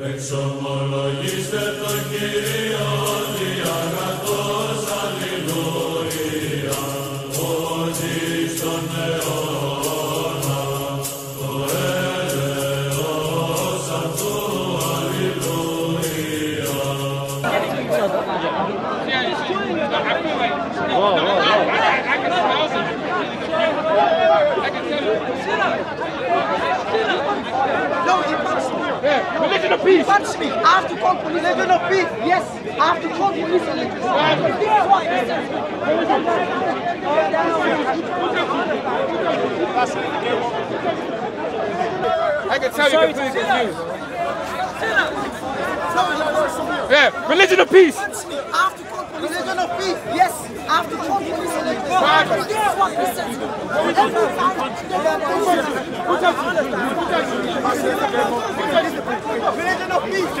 Εξομολογήστε τον Κύριο διαγατός αλληλούια, Religion of peace. He punched me. I have to call police. Religion of peace. Yes, I have to call police on it. This is what. I can tell you're completely confused. Yeah, religion of peace. Punch me. I have to call police. Religion of peace. Yes, I have to call police on it. This is what he says. Religion of peace.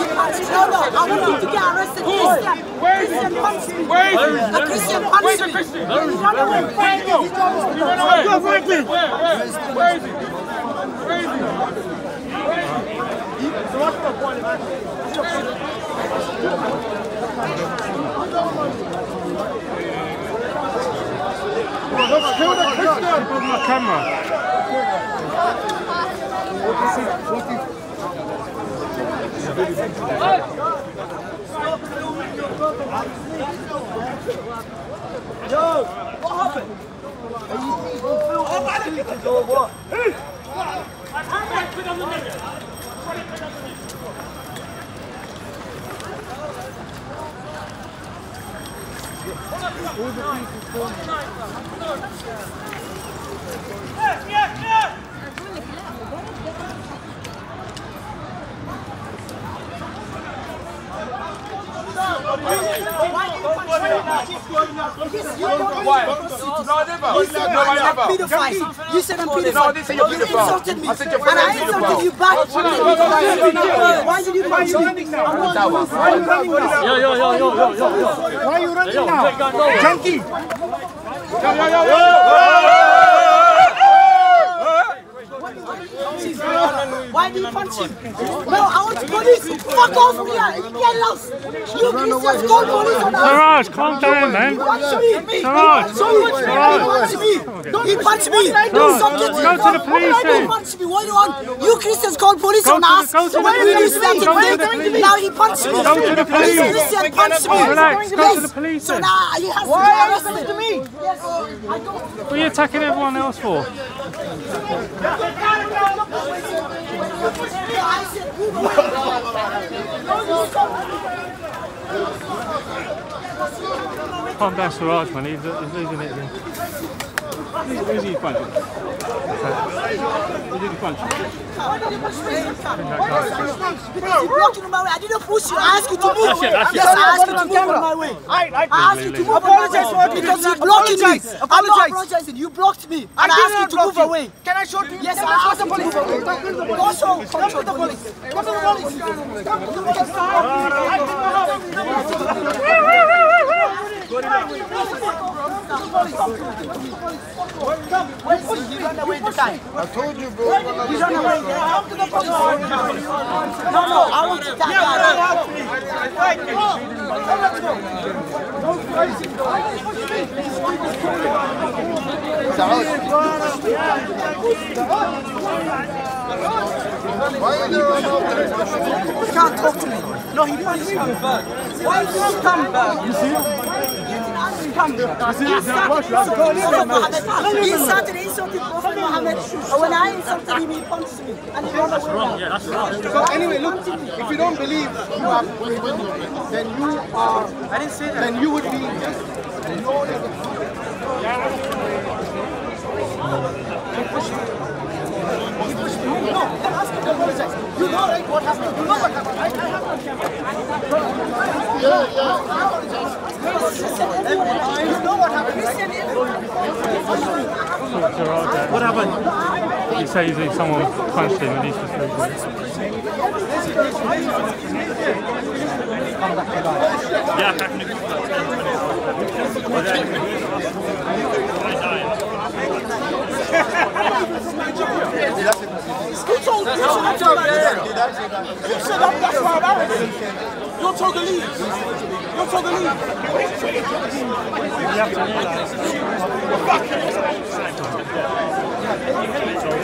He punched me. No, no, I want him to get arrested. Christian. Christian. Where is he? A Christian the me. Christian? He. Where go? He away. Go, Franklin. Where, where? Where is he? Let's kill the Christian! Put my camera. What is it? What is it? Yo, what happened? Are you people? Oh, I'm Pedophile. You said I'm pedophile. No, I didn't say you're You pedophile. insulted me. I said you're and I pedophile. insulted you back. Why did you punch me? I'm not doing this. Why are you running now? Yo, yo, yo, yo, yo, yo, yo. Why are you running now? Junkie. Why do you punch him? No, I want police. Fuck off here. Get lost. You Christians call police on us. Siraj, calm down, man. He punched me. Siraj. So he punched me. He punched me. Do something. Go to the police Why do you punch me? What do you want? You Christians call police on us. go to the When we police. do something, Go to the police. now he punched me. Go to the police. This Christian punched me. Relax, go to the police So now he has to be arrested. to me? Yes. What are you attacking everyone else for? Away. Calm down, Siraj, man. He's, he's losing it again. Who's he punching? Who did he punch? Because you're blocking my way. I didn't push you. I asked you to move. That's it, that's. Yes, I asked you to move on my way. I, I, I asked you to move apologize on my way because you're blocking me. I'm not apologizing. You blocked me. And I, did asked you to move you. away. Can I show you? Yes, I I asked you to move away. Also, come to the police. Come to the police. Come to the police. He ran away the time. I told you, bro. He ran away. Come to the police. No, no, I want to that guy. He can't talk to me. No, he punched me. Why is this scumbag? You see? He started insulting Prophet Muhammad. When I insulted him, he punched me. And he ran away. Yeah, that's right. So anyway, look, if you don't believe you have then you are, I didn't say that. then you would be You know right what happened. You know what happened. I, I have on camera. You know what happened. Siraj, what happened? He says that someone punched him and he's just. Yeah, Who told you to? Who said that? That's why I'm. You're Togolese. You're Togolese.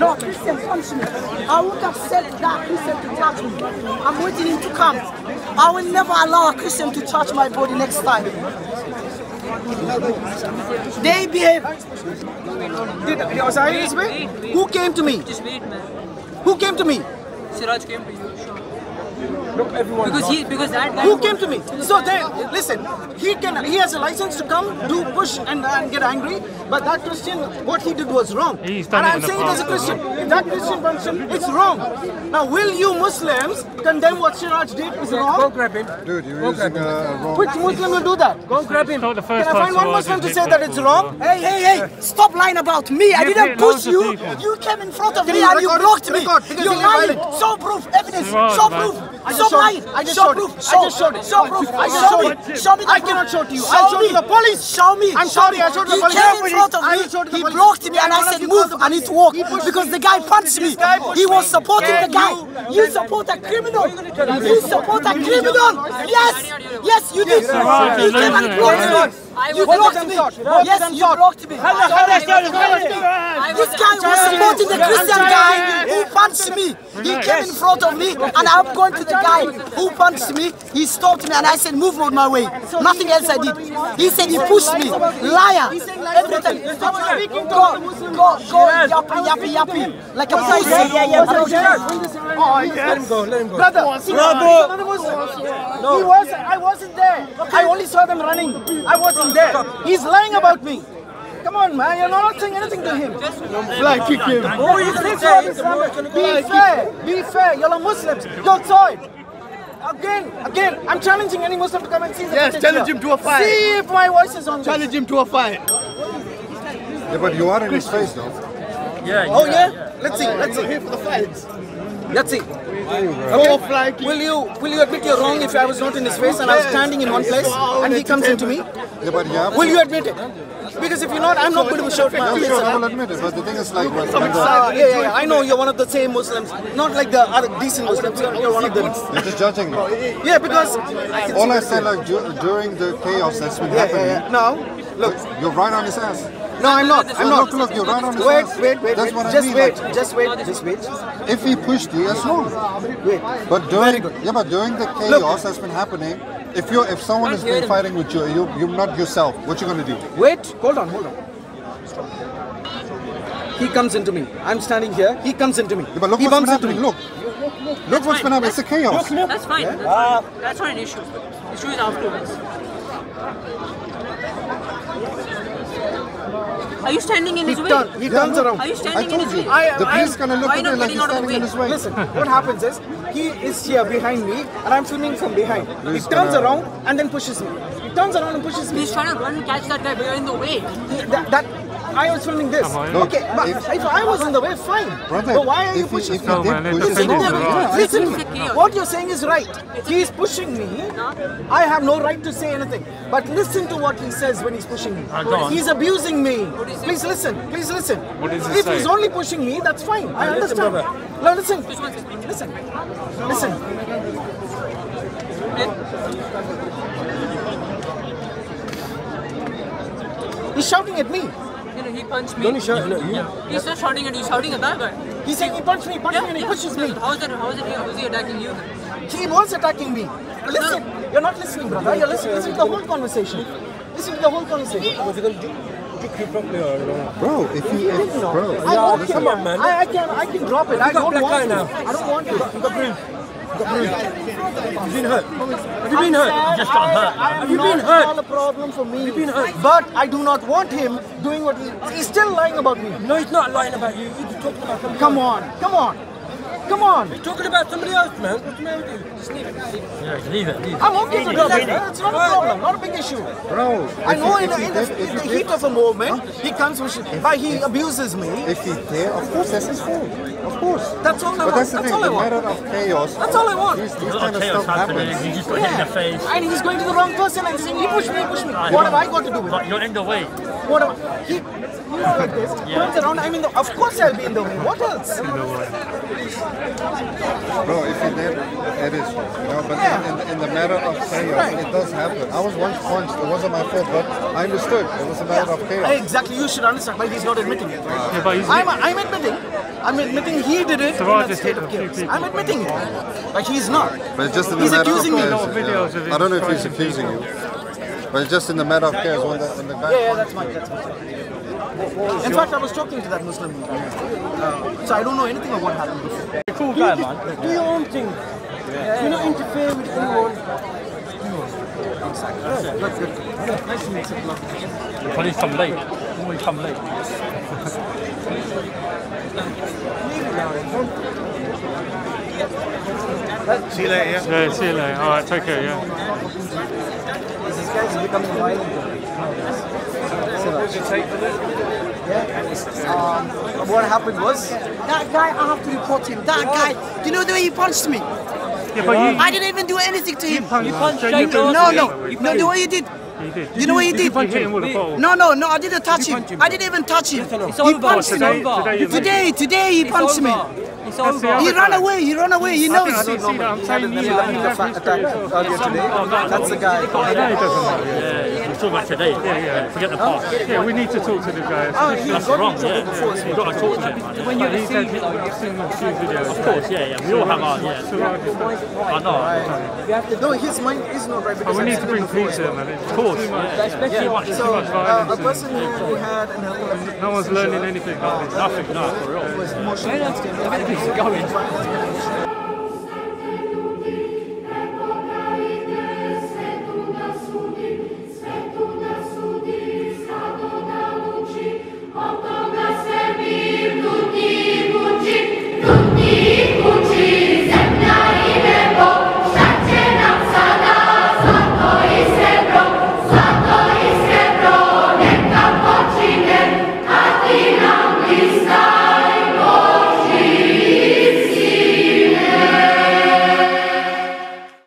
No, Christian me. I would have said that Christian to touch me. I'm waiting him to come. I will never allow a Christian to touch my body next time. They behave. Did, was I? Who came to me? Who came to me? Siraj came to you. Sure. Look, everyone. Because he, because that guy. Who came to me? So then, listen, he can, he has a license to come, do push and, and get angry, but that Christian, what he did was wrong. He's and I'm saying it as a Christian. If that Christian function, it's wrong. Now, will you Muslims condemn what Siraj did is wrong? Go grab him. Dude, you're using uh, a wrong. Which Muslim will do that? Go grab him. Not the Can I find one Muslim to say that it's wrong? Hey, hey, hey, stop lying about me. I didn't push you. You came in front of me and you blocked me. Because You're you're lying. Show proof, evidence. Show proof. I just Stop lying. it. Show proof. I just showed it. Show proof. I just showed it. Show me the I cannot show to you. Show I'll show me. to the police. Show me. I'm Show sorry. I showed to the He came in front of me. showed to the He blocked me and I said move. called the I need to police. walk He pushed because the guy punched me. This guy pushed He was supporting the guy. you- You support a criminal. You support a criminal. Yes. Yes, you did. You came and blocked me. You blocked me. Both of them Yes, you blocked me. This guy was supporting the Christian guy who punched me. He came in front of me and I'm going to the guy who punched me. He stopped me and I said, move on my way. Nothing else I did. He said he pushed me. Liar. Everything. Stop speaking to Go, go, go, yappy, yappy, yappy. Like a pussy. Oh, yeah. Let him go. Let him go. Brother, Bravo. He was. I wasn't there. I only saw them running. I wasn't there. He's lying about me. Come on, man. You're not saying anything to him. Fly kick him. Oh, you can say Be fair. Be fair. You're Muslims. You're soil. Again, again, I'm challenging any Muslim to come and see the Yes, challenge him to a fight. See if my voice is on. Challenge him to a fight. Yeah, but you are in his face though. Yeah. Oh yeah. Let's see. Let's see. Here for the fight. Let's see. Go fly kick. Will you will you admit you're wrong if I was not in his face and I was standing in one place and he comes into me? Yeah, but you Will you admit it? Because if you're not, I'm not going to shout my Yeah, face. sure, I will admit it. But the thing is, like, when, when Uh, yeah, yeah, yeah, I know you're one of the same Muslims, not like the other decent Muslims. You're, you're one of them. you're just judging me. Yeah, because All I said, like, during the chaos that's been yeah, happening, yeah, yeah. No, look, you're right on his ass. No, I'm not. I'm not. look, you're right on his Wait, wait, wait, That's wait. what I Just mean. wait, like, just wait, just wait, if he pushed you, that's wrong. wait. But during, yeah, but during the chaos that's been happening, if you're, if someone has been fighting with you, you, you're not yourself. What you gonna do? Wait, hold on, hold on. He comes into me. I'm standing here. He comes into me. Yeah, but look he what's been bumps into happening. me. Look, look what's been happening. It's a chaos. Look. That's fine. That's, fine. That's not an issue. The Issue is afterwards. Are you standing in He, his way? turn, he turns around. Are you I standing in his you. way? I- The I- police gonna look at not me like getting he's out of the standing in his way. Listen, what happens is he is here behind me and I'm filming from behind. He turns around and then pushes me. He turns around and pushes me. He's trying to run and catch that guy, but you're in the way. That, that I was filming this. Look, Okay, but if- if, I was in the way, fine. Brother, but why are you if he, pushing me? No, man, push it's you, a chaos, then- bro. Listen, It's a chaos. what you're saying is right. He is pushing me. I have no right to say anything. But listen to what he says when he's pushing me. Uh, go. He's abusing me. Please listen. Please listen. What does he if he's only pushing me, that's fine. I understand. No, listen. Listen. Listen. He's shouting at me. You know, he punched me. Don't you shout- no, you- Yeah. He's not shouting at you, he's shouting at that guy. He's saying he punched me, punched me, and he pushes me. How is that? How is it? How is he attacking you? Then? He was attacking me. Listen, you're not listening, brother. You're listening. Listen to the whole conversation. Listen to the whole conversation. Bro, if he, if, bro, I, okay, come on, man. I, I can, I can drop it. I don't want to. I don't want to. Have you been hurt? Have you been hurt? You just got hurt. Have you been hurt? not a problem for me. You've been hurt. But I do not want him doing what he, he's still lying about me. No, he's not lying about you. He's talking about Come on, come on, come on. He's talking about somebody else, man. What's the matter with you? Just leave it. Yeah, leave it, leave it. I'm okay to do that. It's not a problem, not a big issue. Bro, I know he- in, the, in, the, in the heat of a moment, he comes with, but he abuses me. If he's there, of course that's his fault. Of course. That's all I But want. that's the That's thing, all I the want. matter of chaos. That's all I want. These, these a lot kind of of chaos stuff happening. happens. You just got hit in the face. And he's going to the wrong person and saying, he pushed me, he pushed me. What have I got to do with But it? you're in the way. What have I, he, you know like this, turns around, I'm in the, of course I'll be in the way. What else? Bro, if he did, it is fault. You know, but Yeah. in, in, in the matter of chaos, Right. it does happen. I was once punched. It wasn't my fault, but I understood. It was a matter of chaos. Exactly, you should understand, but he's not admitting it. Yeah, but he's, I'm, I'm admitting, I'm admitting he did it So in I a state of chaos. I'm admitting it. But he's not. But it's just in the He's matter accusing of me. chaos. No videos of yeah. him I don't know if he's striking accusing you. But it's just in the matter of chaos when the, when the guy. Yeah, yeah, that's my, that's my. In fact, I was talking to that Muslim. Uh, so I don't know anything of what happened before. Cool guy, man. Do your own thing. Do not interfere with anyone. Exactly. Good, good. Nice meeting. The police come late. Always come late. See you later, yeah? yeah, see you later. All right, take care. Yeah. This guy's becoming violent. Um, what happened was that guy. I have to report him. That guy. Do you know the way he punched me? Yeah, but you, I didn't even do anything to him. punched punched Jake Jake Johnson. No, Yeah, no, wait, no. The way he did. You did. You know what he did? You hit him with a bottle. No, no, no. I didn't touch him. I didn't even touch him. It's He over. punched It's me. Today, today, you Today, today he punched me. It's over. He ran away. He ran away. He I knows. didn't see that. I'm telling you, you have history as well. earlier today. That's the guy. Talking about today. Yeah, yeah. Forget the past. Yeah, we need to talk to the guy. Oh, he That's wrong, in trouble yeah. before. You've got to talk to him, man. When you're he's had, I've seen a few videos. Of course, yeah, yeah. We all have our, yeah. Siraj is not- I know. No, his mind is not right. Oh, we need to bring before peace as well. here, man. Of course, yeah. Especially Yeah. much. So uh, violence a person who, who had an alcohol No one's learning anything like this. Nothing, no, for real. was emotionally unstable. Going.